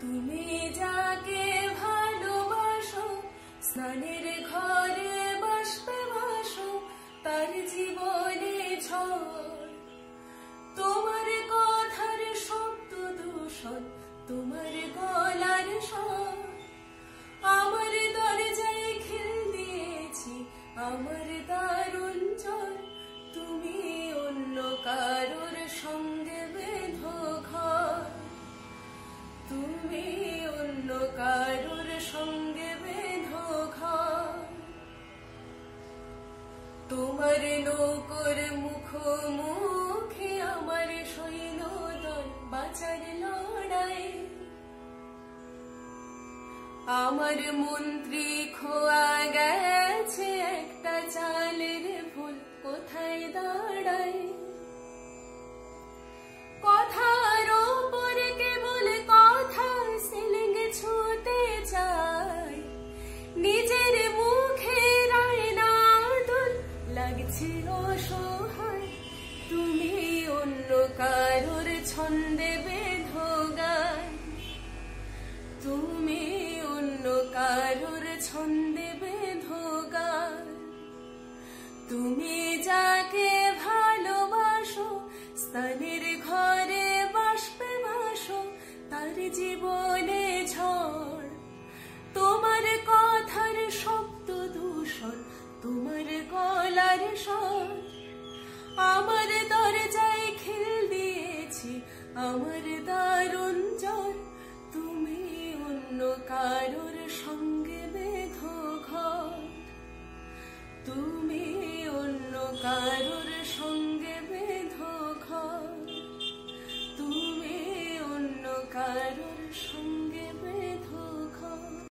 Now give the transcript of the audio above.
তুমি যাকে ভালোবাসো, স্নানের ঘরে বাসবে ভাসো তার জীবনে ঝড়। তোমার কথার শব্দ দূষণ, তোমার গলার স্বর। আমার দরজায় খিল দিয়েছি, আমার দারুণ জ্বর। তুমি অন্য কারোর তুমি অন্য কারোর সঙ্গে বেঁধো ঘর। তোমার নৌকর মুখোমুখি আমার সৈন্যদল বাঁচার লড়াই। আমার মন্ত্রী খোয়া গেছে একটা চালের ফুল কোথায় দাঁড়ায় তুমি অন্য কারোর ছন্দে বেঁধো গায় তুমি অন্য কারোর ছন্দে বেঁধো তুমি যাকে ভালোবাসো, স্থানের ঘরে বাসবে বাসো তার জীবনে ঝড়। তোমার কথার শব্দ দূষণ, তোমার গলার স্বর। আমার দিয়েছি আমার দারুণ জ্বর তুমি অন্য কারোর সঙ্গে বেঁধো ঘর। তুমি অন্য কারোর সঙ্গে বেঁধো ঘর। তুমি অন্য কারোর সঙ্গে